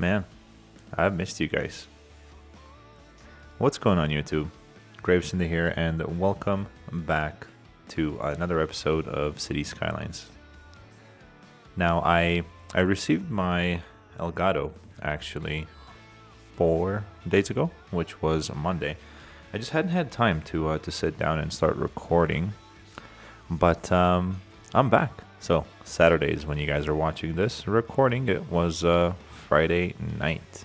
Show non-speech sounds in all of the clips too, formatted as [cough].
Man, I've missed you guys. What's going on YouTube? GraveCinder here and welcome back to another episode of Cities Skylines. Now I I received my Elgato actually four days ago, which was Monday. I just hadn't had time to uh, to sit down and start recording, but um, I'm back. So Saturdays when you guys are watching this recording, it was uh, Friday night.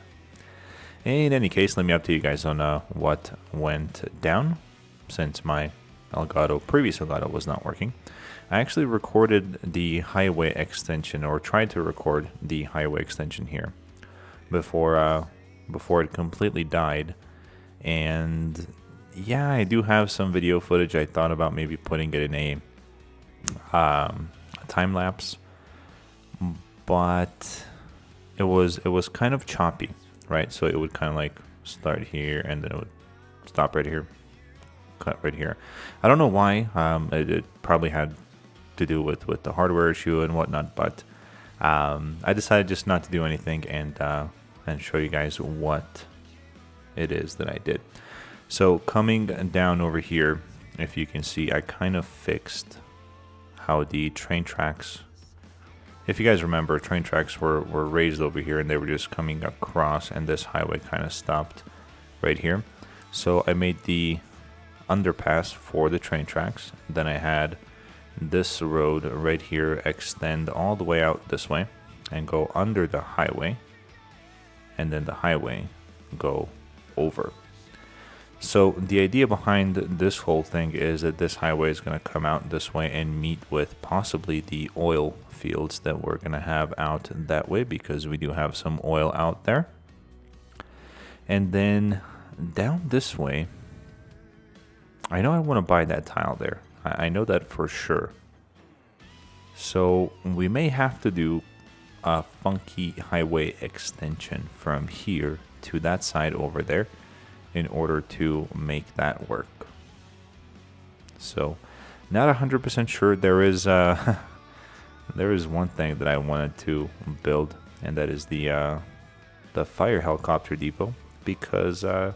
In any case, let me update you guys on uh, what went down since my Elgato, previous Elgato was not working. I actually recorded the highway extension or tried to record the highway extension here before uh, before it completely died. And yeah, I do have some video footage. I thought about maybe putting it in a, um, a time lapse, but it was it was kind of choppy, right? So it would kind of like start here and then it would stop right here, cut right here. I don't know why. Um, it, it probably had to do with with the hardware issue and whatnot, but um, I decided just not to do anything and uh, and show you guys what it is that I did. So coming down over here, if you can see, I kind of fixed how the train tracks if you guys remember, train tracks were, were raised over here and they were just coming across and this highway kind of stopped right here. So I made the underpass for the train tracks. Then I had this road right here extend all the way out this way and go under the highway and then the highway go over. So the idea behind this whole thing is that this highway is going to come out this way and meet with possibly the oil fields that we're going to have out that way because we do have some oil out there. And then down this way, I know I want to buy that tile there. I, know that for sure. So we may have to do a funky highway extension from here to that side over there in order to make that work. So not 100% sure there is uh, [laughs] there is one thing that I wanted to build and that is the uh, the fire helicopter depot because uh,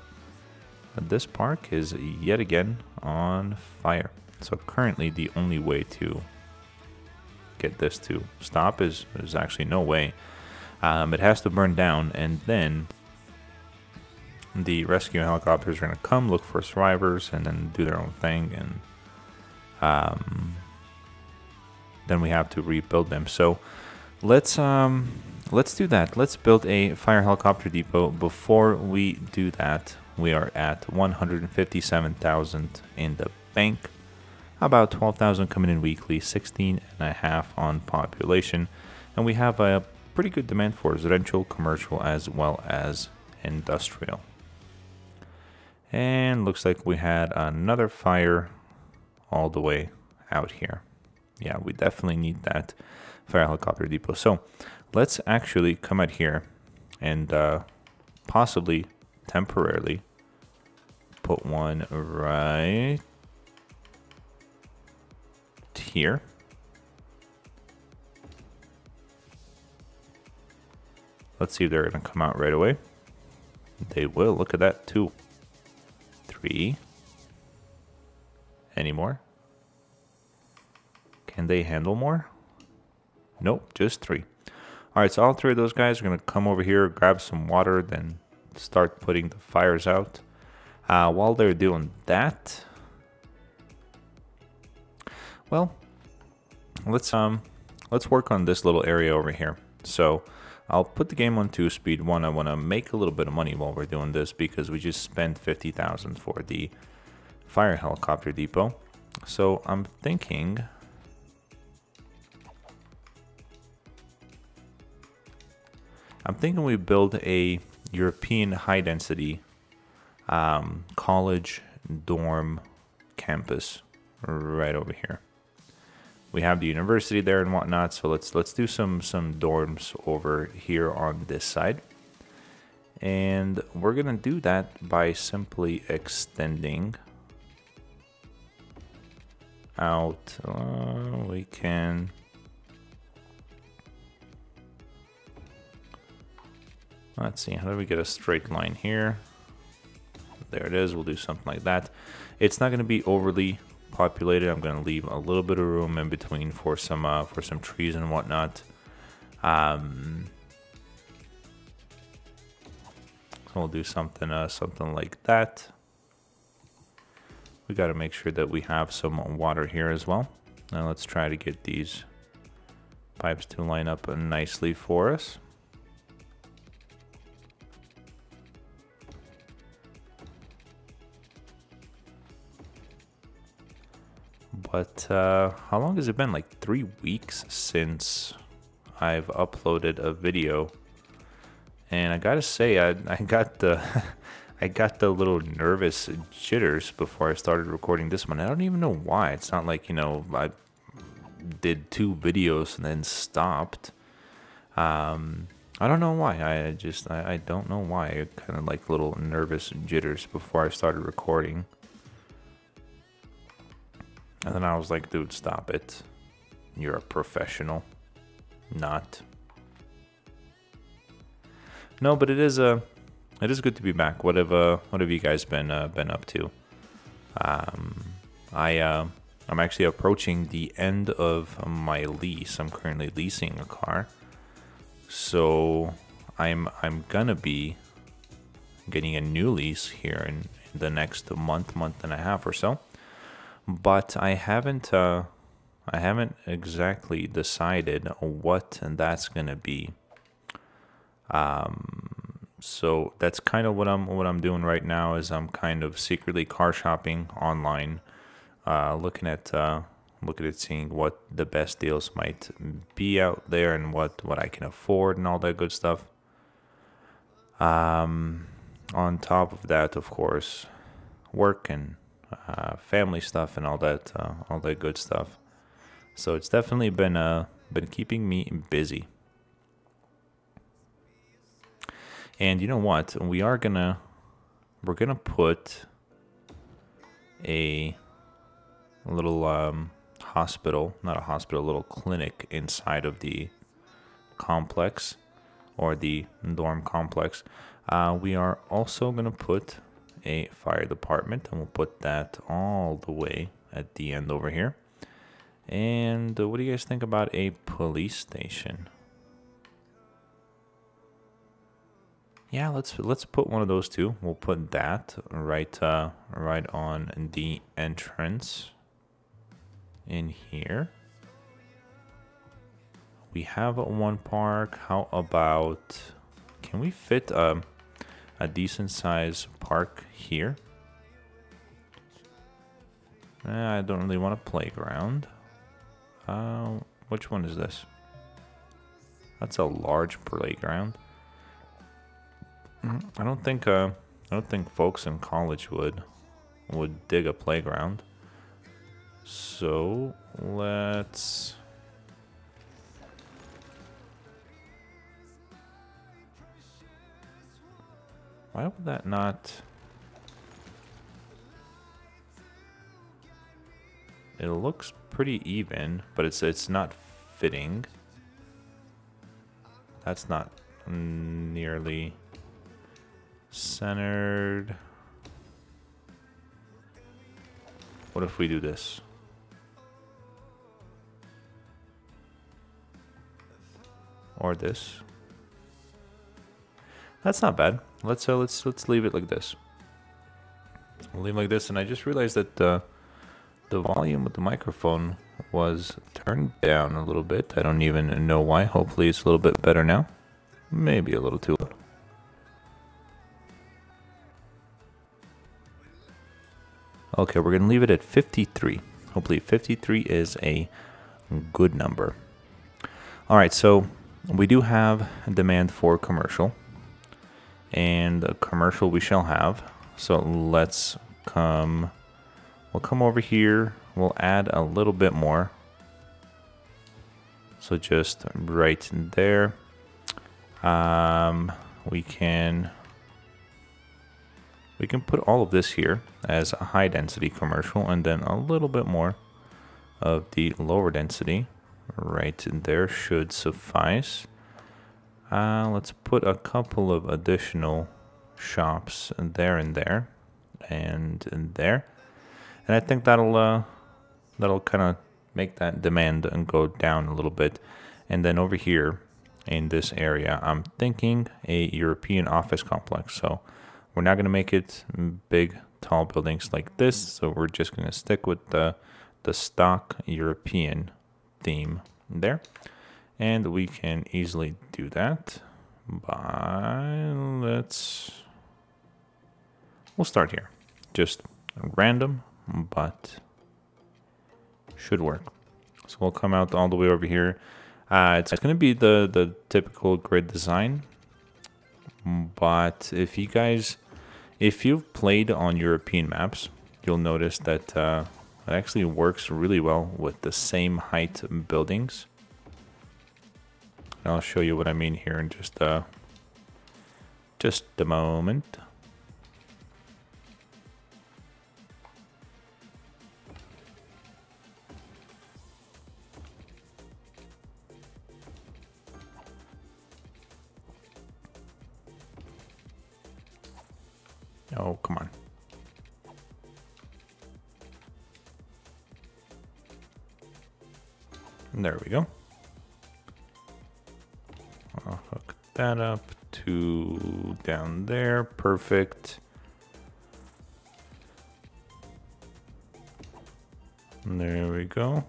this park is yet again on fire. So currently the only way to get this to stop is there's actually no way. Um, it has to burn down and then the rescue helicopters are going to come look for survivors and then do their own thing and um, then we have to rebuild them. So let's um, let's do that. Let's build a fire helicopter depot. Before we do that we are at 157,000 in the bank about 12,000 coming in weekly 16 and a half on population and we have a pretty good demand for residential commercial as well as industrial and looks like we had another fire all the way out here. Yeah, we definitely need that fire helicopter depot. So let's actually come out here and uh, possibly temporarily put one right here. Let's see if they're going to come out right away. They will. Look at that, too three. Any more? Can they handle more? Nope, just three. Alright, so all three of those guys are going to come over here, grab some water, then start putting the fires out. Uh, while they're doing that, well, let's um, let's work on this little area over here. So I'll put the game on 2 speed. One, I want to make a little bit of money while we're doing this because we just spent 50,000 for the fire helicopter depot. So I'm thinking... I'm thinking we build a European high density um, college dorm campus right over here we have the university there and whatnot. So let's let's do some some dorms over here on this side. And we're gonna do that by simply extending out. Uh, we can. Let's see, how do we get a straight line here? There it is, we'll do something like that. It's not to be overly populated. I'm going to leave a little bit of room in between for some uh, for some trees and whatnot. Um, so we'll do something uh, something like that. We got to make sure that we have some water here as well. Now let's try to get these pipes to line up nicely for us. But uh, how long has it been? Like three weeks since I've uploaded a video. And I gotta say, I, [laughs] I got the [laughs] I got the little nervous jitters before I started recording this one. I don't even know why. It's not like, you know, I did two videos and then stopped. Um, I don't know why. I just, I, I don't know why. I kind of like little nervous jitters before I started recording. And then I was like, dude, stop it. You're a professional. Not. No, but it is a, it is good to be back. What have uh, what have you guys been uh, been up to? Um, I uh, I'm actually approaching the end of my lease. I'm currently leasing a car, so I'm I'm gonna be getting a new lease here in the next month, month and a half or so. But I haven't uh, I haven't exactly decided what that's gonna be. Um, so that's kind of what I'm what I'm doing right now is I'm kind of secretly car shopping online, uh, looking at uh, looking at seeing what the best deals might be out there and what what I can afford and all that good stuff. Um, on top of that, of course, work and uh, family stuff and all that uh, all that good stuff. So it's definitely been uh been keeping me busy. And you know what? We are gonna we're gonna put a little um, hospital, not a hospital, a little clinic inside of the complex or the dorm complex. Uh, we are also gonna put a fire department and we'll put that all the way at the end over here. And uh, what do you guys think about a police station? Yeah, let's let's put one of those two. We'll put that right uh, right on the entrance in here. We have one park. How about can we fit um, a decent size park here? Eh, I don't really want a playground. Uh, which one is this? That's a large playground. I don't think uh, I don't think folks in college would would dig a playground. So let's Why would that not It looks pretty even, but it's it's not fitting. That's not nearly centered. What if we do this? Or this? That's not bad. Let's uh, let's let's leave it like this. We'll leave like this, and I just realized that uh, the volume of the microphone was turned down a little bit. I don't even know why. Hopefully, it's a little bit better now. Maybe a little too loud. Okay, we're going to leave it at 53. Hopefully 53 is a good number. All right, so we do have demand for commercial. And a commercial we shall have. So let's come, we'll come over here. We'll add a little bit more. So just right there. Um, we can we can put all of this here as a high density commercial and then a little bit more of the lower density right in there should suffice. Uh, let's put a couple of additional shops there and there and in there. And I think that'll uh, that'll kind of make that demand and go down a little bit. And then over here in this area, I'm thinking a European office complex. So we're not going to make it big, tall buildings like this. So we're just going to stick with the, the stock European theme there. And we can easily do that by, let's, we'll start here. Just random, but should work. So we'll come out all the way over here. Uh, it's, going to be the, the typical grid design. But if you guys, if you've played on European maps, you'll notice that uh, it actually works really well with the same height buildings. I'll show you what I mean here in just uh, just a moment. Oh, come on. There we go. That up to down there. Perfect. There we go.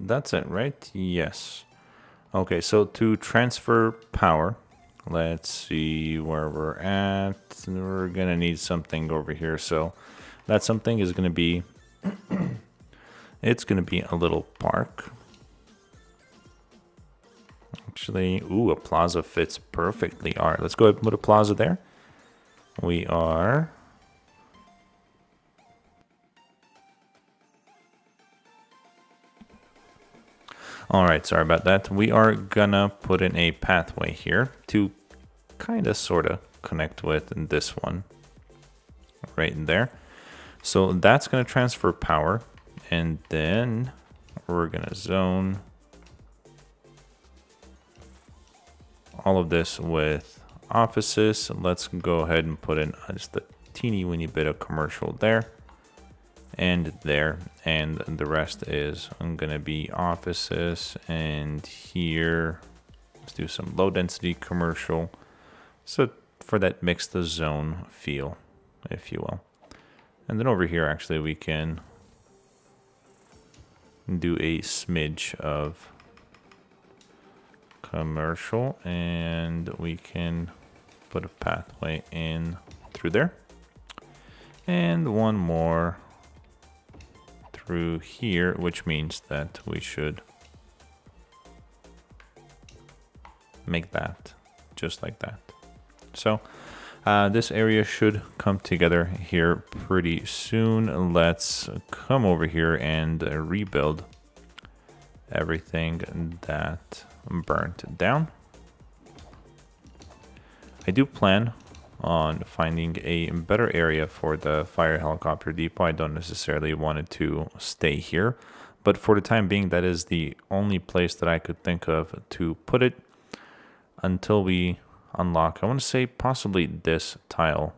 That's it, right? Yes. Okay, so to transfer power, let's see where we're at. We're gonna need something over here. So that something is gonna be, [clears throat] it's gonna be a little park. Actually, ooh, a plaza fits perfectly. All right, let's go ahead and put a plaza there. We are All right, sorry about that. We are gonna put in a pathway here to kind of sort of connect with this one right in there. So that's gonna transfer power and then we're gonna zone all of this with offices. Let's go ahead and put in just a teeny weeny bit of commercial there and there. And the rest is I'm gonna be offices and here let's do some low density commercial. So for that mix the zone feel if you will. And then over here actually we can do a smidge of commercial and we can put a pathway in through there and one more through here, which means that we should make that just like that. So uh, this area should come together here pretty soon. Let's come over here and rebuild everything that burnt down. I do plan on finding a better area for the fire helicopter depot. I don't necessarily want it to stay here, but for the time being, that is the only place that I could think of to put it until we unlock. I want to say possibly this tile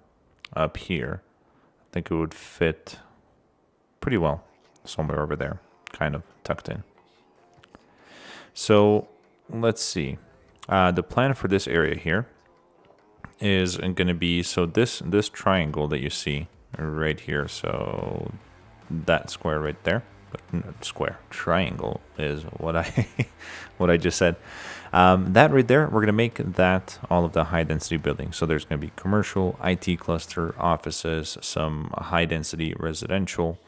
up here. I think it would fit pretty well somewhere over there, kind of tucked in. So let's see. Uh, the plan for this area here is going to be so this this triangle that you see right here so that square right there but square triangle is what I [laughs] what I just said um, that right there we're gonna make that all of the high density buildings. So there's gonna be commercial IT cluster offices some high density residential.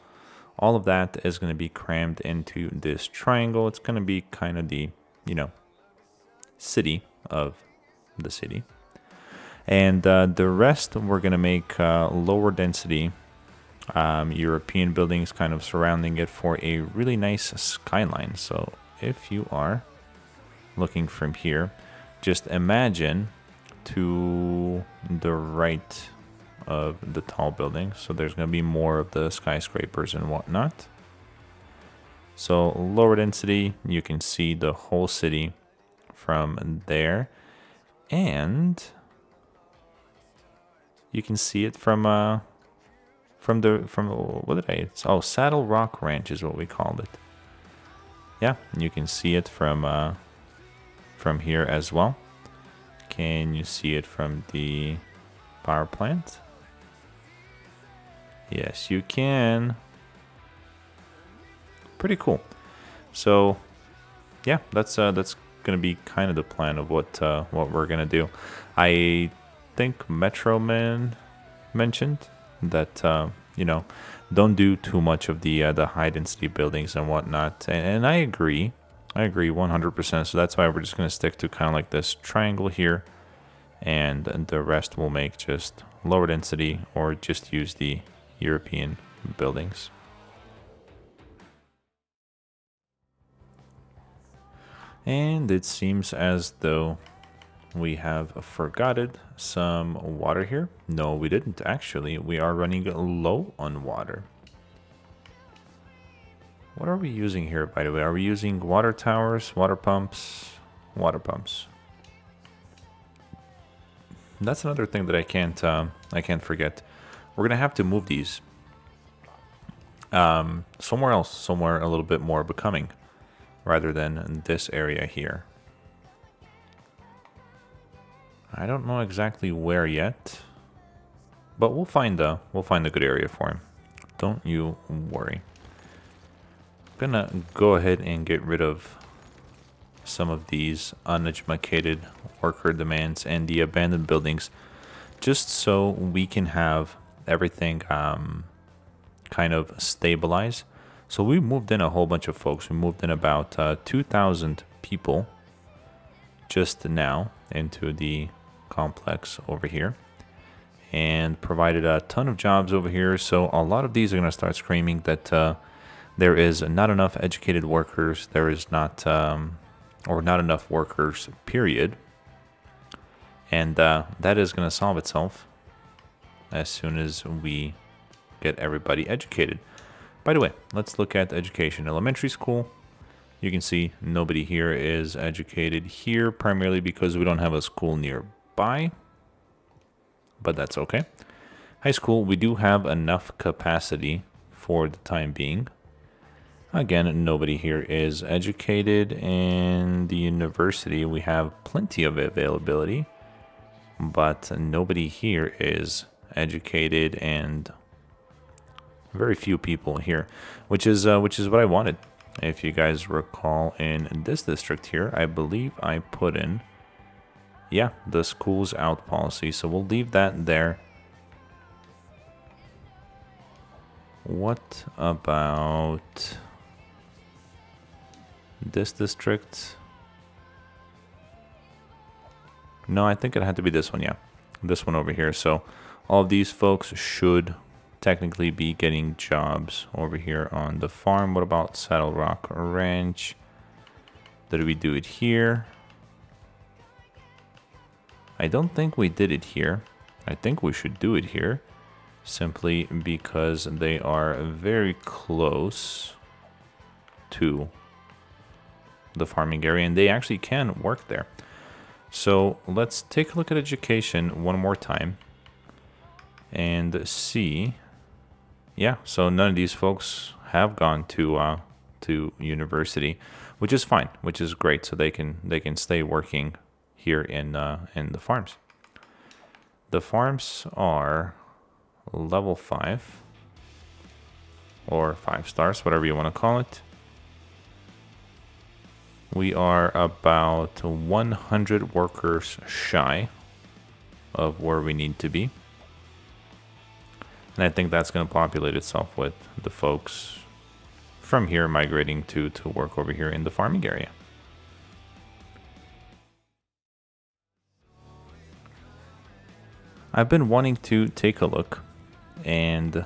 All of that is going to be crammed into this triangle. It's going to be kind of the you know city of the city. And uh, the rest, we're going to make uh, lower density um, European buildings kind of surrounding it for a really nice skyline. So if you are looking from here, just imagine to the right of the tall building. So there's going to be more of the skyscrapers and whatnot. So lower density, you can see the whole city from there. And you can see it from uh from the from what did I oh Saddle Rock Ranch is what we called it. Yeah, you can see it from uh from here as well. Can you see it from the power plant? Yes, you can. Pretty cool. So, yeah, that's uh, that's gonna be kind of the plan of what uh, what we're gonna do. I think Metro Man mentioned that uh, you know don't do too much of the uh, the high density buildings and whatnot, and, and I agree. I agree 100%. So that's why we're just gonna stick to kind of like this triangle here, and the rest will make just lower density or just use the European buildings. And it seems as though we have forgotten some water here. No, we didn't actually. We are running low on water. What are we using here, by the way? Are we using water towers, water pumps, water pumps? That's another thing that I can't uh, I can't forget. We're gonna have to move these um, somewhere else, somewhere a little bit more becoming, rather than this area here. I don't know exactly where yet, but we'll find a we'll find a good area for him. Don't you worry. Gonna go ahead and get rid of some of these uneducated worker demands and the abandoned buildings, just so we can have everything um, kind of stabilize. So we moved in a whole bunch of folks. We moved in about uh, 2,000 people just now into the complex over here and provided a ton of jobs over here. So a lot of these are going to start screaming that uh, there is not enough educated workers. There is not, um, or not enough workers, period. And uh, that is going to solve itself as soon as we get everybody educated. By the way, let's look at education. Elementary school, you can see nobody here is educated here, primarily because we don't have a school nearby, but that's okay. High school, we do have enough capacity for the time being. Again, nobody here is educated, and the university, we have plenty of availability, but nobody here is educated and very few people here, which is uh, which is what I wanted. If you guys recall, in this district here, I believe I put in, yeah, the schools out policy. So we'll leave that there. What about this district? No, I think it had to be this one, yeah. This one over here. So all of these folks should technically be getting jobs over here on the farm. What about Saddle Rock Ranch? Did we do it here? I don't think we did it here. I think we should do it here simply because they are very close to the farming area and they actually can work there. So let's take a look at education one more time and see yeah, so none of these folks have gone to uh, to university, which is fine, which is great. So they can they can stay working here in uh, in the farms. The farms are level five or five stars, whatever you want to call it. We are about 100 workers shy of where we need to be. And I think that's going to populate itself with the folks from here migrating to, to work over here in the farming area. I've been wanting to take a look and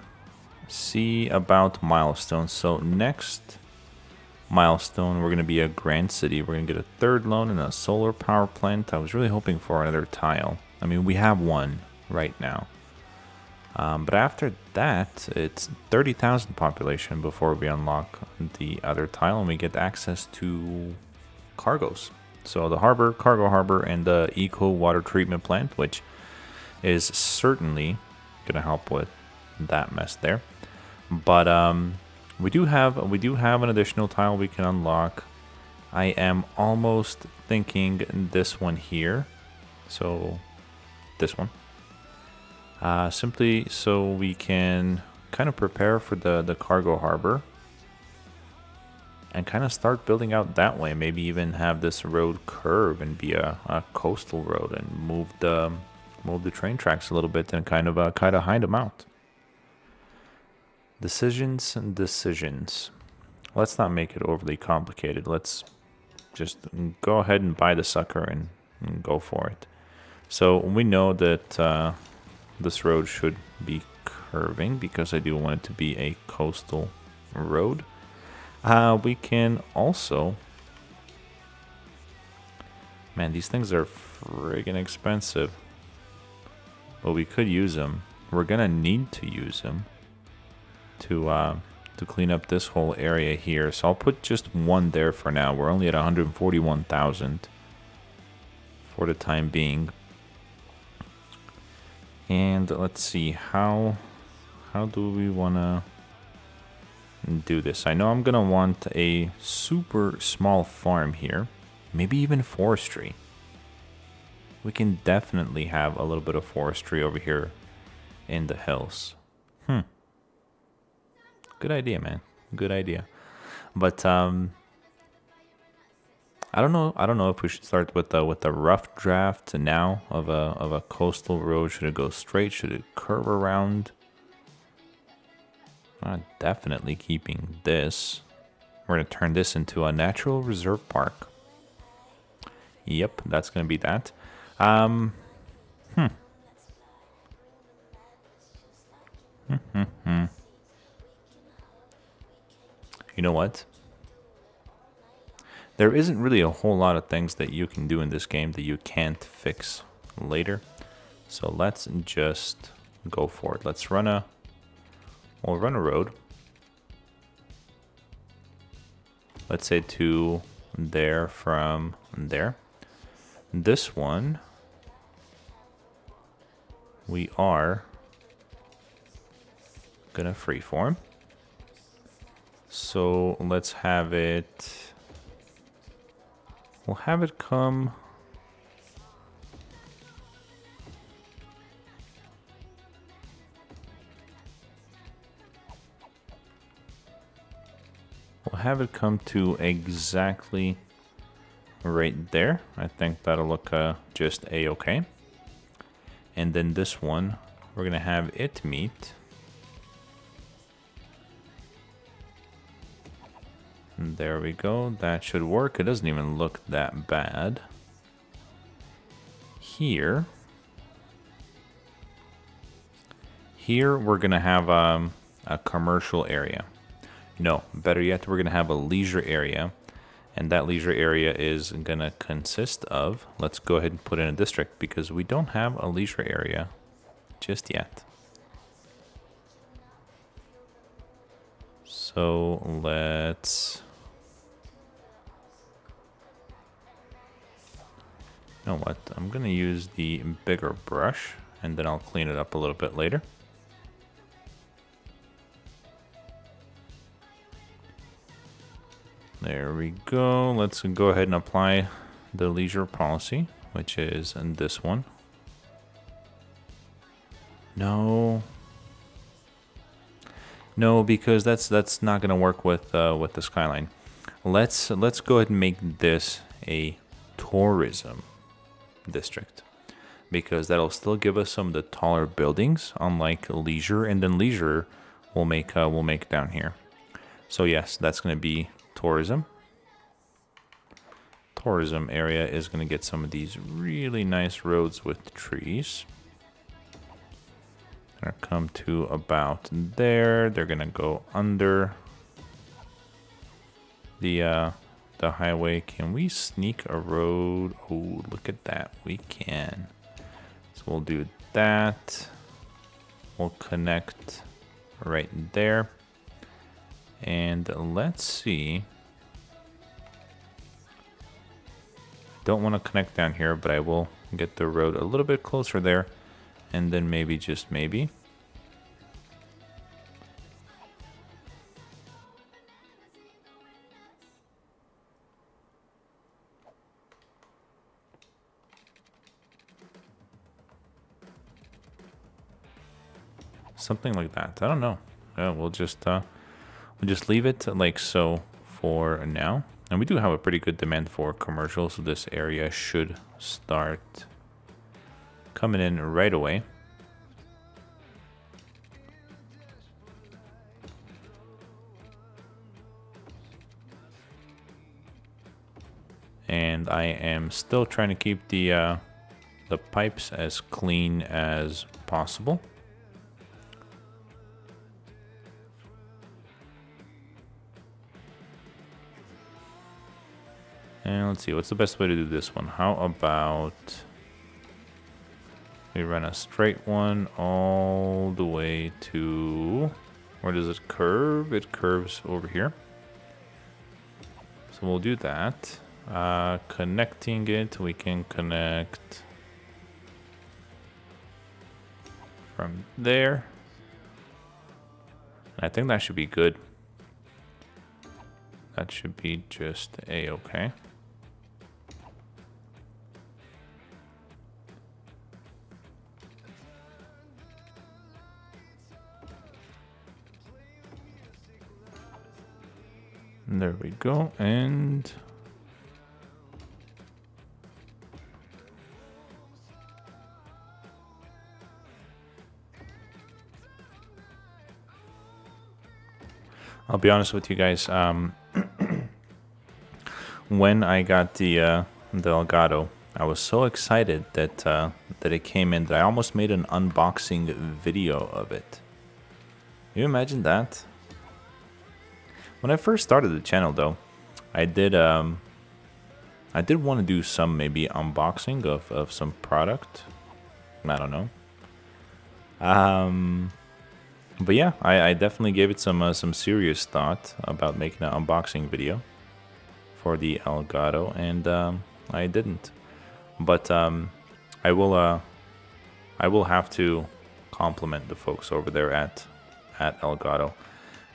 see about milestones. So next milestone, we're going to be a grand city. We're going to get a third loan and a solar power plant. I was really hoping for another tile. I mean, we have one right now. Um, but after that, it's 30,000 population before we unlock the other tile and we get access to cargoes. So the harbor, cargo harbor, and the eco water treatment plant, which is certainly going to help with that mess there. But um, we do have we do have an additional tile we can unlock. I am almost thinking this one here. So this one. Uh, simply so we can kind of prepare for the, the cargo harbor and kind of start building out that way. Maybe even have this road curve and be a, a coastal road and move the move the train tracks a little bit and kind of uh, kind of hide them out. Decisions and decisions. Let's not make it overly complicated. Let's just go ahead and buy the sucker and, and go for it. So we know that uh, this road should be curving because I do want it to be a coastal road. Uh, we can also... Man, these things are friggin' expensive. But we could use them. We're gonna need to use them to uh, to clean up this whole area here. So I'll put just one there for now. We're only at 141,000 for the time being. And let's see how how do we want to do this? I know I'm going to want a super small farm here, maybe even forestry. We can definitely have a little bit of forestry over here in the hills. Good idea, man. Good idea. But um I don't know. I don't know if we should start with the with the rough draft now of a of a coastal road. Should it go straight? Should it curve around? Uh, definitely keeping this. We're gonna turn this into a natural reserve park. Yep, that's gonna be that. Um, hmm. Hmm, hmm, hmm. You know what? there isn't really a whole lot of things that you can do in this game that you can't fix later. So let's just go for it. Let's run a, we'll run a road. Let's say to there from there. This one, we are gonna freeform. So let's have it We'll have it come... We'll have it come to exactly right there. I think that'll look uh, just a-okay. And then this one, we're gonna have it meet There we go. That should work. It doesn't even look that bad. Here. Here we're going to have um, a commercial area. No, better yet, we're going to have a leisure area. And that leisure area is going to consist of, let's go ahead and put in a district because we don't have a leisure area just yet. So let's You know what? I'm to use the bigger brush and then I'll clean it up a little bit later. There we go. Let's go ahead and apply the leisure policy, which is in this one. No. No, because that's that's not going to work with uh, with the skyline. Let's let's go ahead and make this a tourism district because that'll still give us some of the taller buildings unlike leisure and then leisure will make uh, will make down here. So yes that's going to be tourism. Tourism area is going to get some of these really nice roads with trees gonna come to about there they're gonna go under the uh, the highway. Can we sneak a road? Oh, look at that. We can. So we'll do that. We'll connect right there. And let's see. Don't want to connect down here, but I will get the road a little bit closer there. And then maybe, just maybe, something like that. I don't know. Uh, we'll just uh, we'll just leave it like so for now. And we do have a pretty good demand for commercials, so this area should start coming in right away. And I am still trying to keep the uh, the pipes as clean as possible. And let's see, what's the best way to do this one? How about we run a straight one all the way to, where does it curve? It curves over here. So we'll do that. Uh, connecting it, we can connect from there. I think that should be good. That should be just a-okay. There we go, and... I'll be honest with you guys, um, [clears throat] when I got the, uh, the Elgato, I was so excited that, uh, that it came in that I almost made an unboxing video of it. Can you imagine that? When I first started the channel, though, I did um, I did want to do some maybe unboxing of, of some product. I don't know. Um, but yeah, I, I definitely gave it some uh, some serious thought about making an unboxing video for the Elgato, and um, I didn't. But um, I will uh, I will have to compliment the folks over there at at Elgato.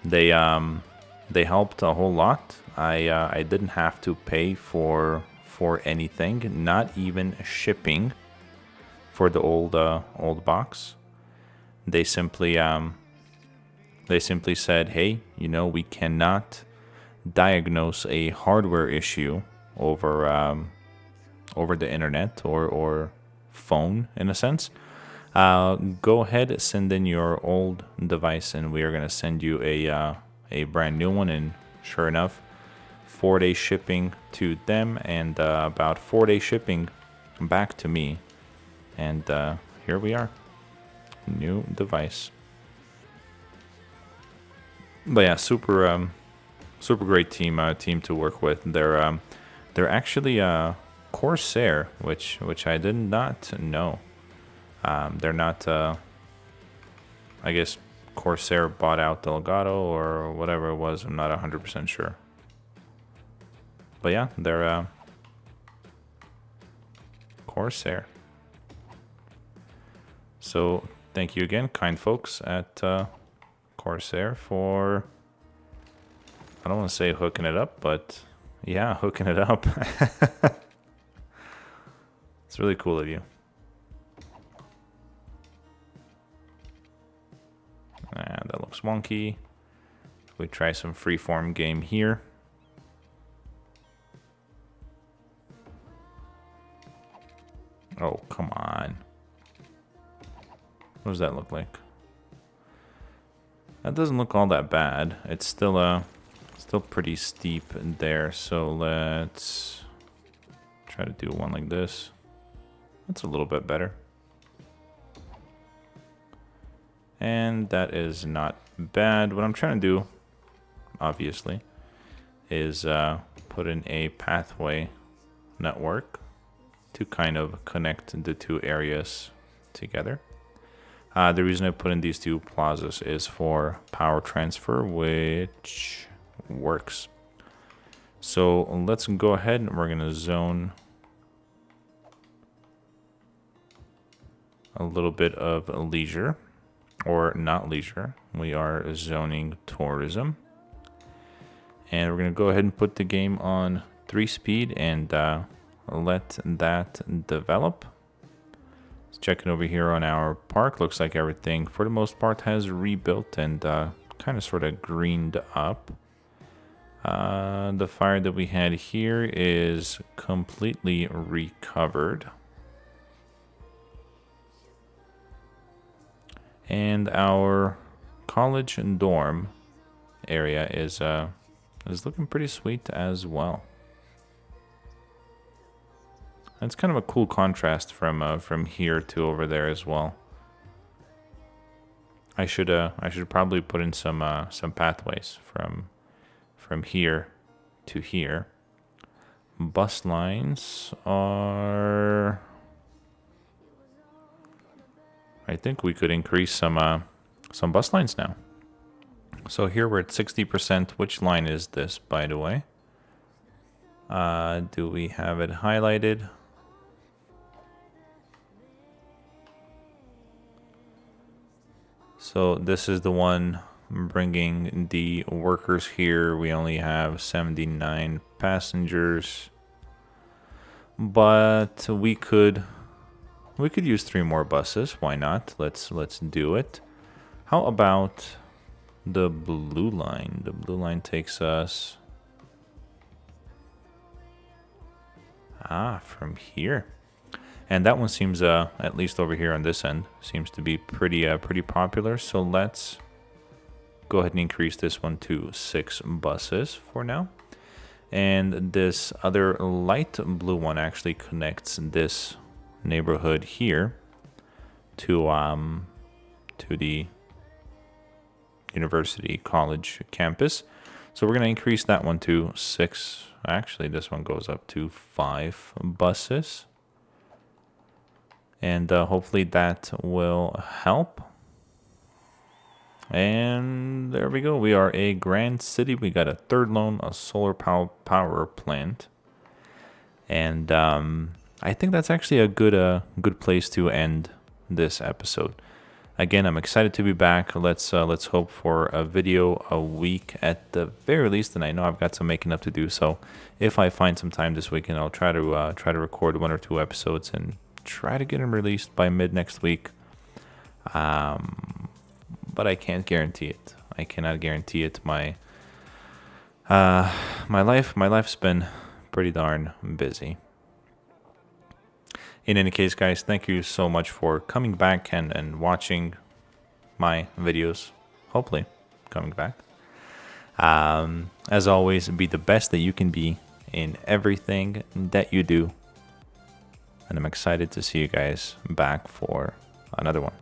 They um they helped a whole lot. I uh, I didn't have to pay for for anything, not even shipping for the old uh, old box. They simply um, they simply said, "Hey, you know, we cannot diagnose a hardware issue over um, over the internet or or phone in a sense." Uh, go ahead, send in your old device, and we are gonna send you a uh, a brand new one and sure enough four day shipping to them and uh, about four day shipping back to me. And uh, here we are. New device. But yeah super um, super great team uh, team to work with. They're um, they're actually uh, Corsair which which I did not know. Um, they're not uh, I guess Corsair bought out Elgato or whatever it was. I'm not 100% sure. But yeah, they're uh, Corsair. So thank you again, kind folks at uh, Corsair for, I don't want to say hooking it up, but yeah, hooking it up. [laughs] it's really cool of you. Looks wonky. We try some freeform game here. Oh, come on. What does that look like? That doesn't look all that bad. It's still uh still pretty steep in there, so let's try to do one like this. That's a little bit better. And that is not bad. What I'm trying to do, obviously, is uh, put in a pathway network to kind of connect the two areas together. Uh, the reason I put in these two plazas is for power transfer, which works. So let's go ahead and we're going to zone a little bit of leisure or not leisure. We are zoning tourism. And we're going to go ahead and put the game on 3 speed and uh, let that develop. Let's check it over here on our park. Looks like everything, for the most part, has rebuilt and uh, kind of sort of greened up. Uh, the fire that we had here is completely recovered. And our college and dorm area is uh, is looking pretty sweet as well. That's kind of a cool contrast from uh, from here to over there as well. I should uh I should probably put in some uh, some pathways from from here to here. Bus lines are I think we could increase some uh, some bus lines now. So here we're at 60%. Which line is this, by the way? Uh, do we have it highlighted? So this is the one bringing the workers here. We only have 79 passengers. But we could we could use three more buses. Why not? Let's let's do it. How about the blue line? The blue line takes us Ah, from here. And that one seems, uh, at least over here on this end, seems to be pretty, uh, pretty popular. So let's go ahead and increase this one to six buses for now. And this other light blue one actually connects this neighborhood here to um to the university college campus. So we're going to increase that one to six. Actually, this one goes up to five buses. And uh, hopefully that will help. And there we go. We are a grand city. We got a third loan, a solar power power plant. And um, I think that's actually a good uh, good place to end this episode. Again, I'm excited to be back. Let's uh, let's hope for a video a week at the very least, and I know I've got some making up to do. So if I find some time this weekend, I'll try to uh, try to record one or two episodes and try to get them released by mid next week. Um, but I can't guarantee it. I cannot guarantee it. My uh, my life my life's been pretty darn busy. In any case, guys, thank you so much for coming back and, and watching my videos. Hopefully, coming back. Um, as always, be the best that you can be in everything that you do. And I'm excited to see you guys back for another one.